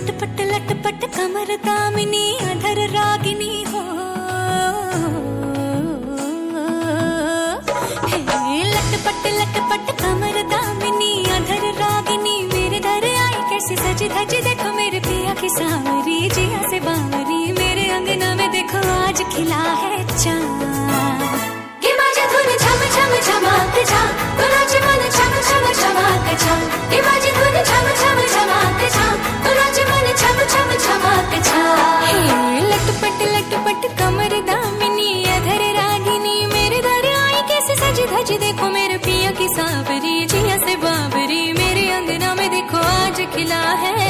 लटपट लटपट कमर दामिनी, अधर रागिनी हो। लटपट लटपट कमर दामिनी, अधर रागिनी, मेरे घर आई कैसे सज धज देखो, मेरे पिया की सावरी, जिया से बावरी, मेरे अंगना में देखो, आज खिला है। आज देखो मेरे पिया की साबरी जिया से बाबरी मेरे अंगना में देखो आज खिला है।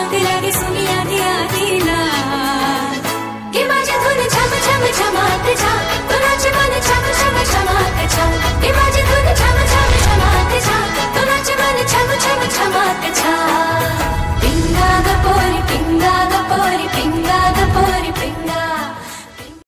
आगे लगे सुनिया दिया दिला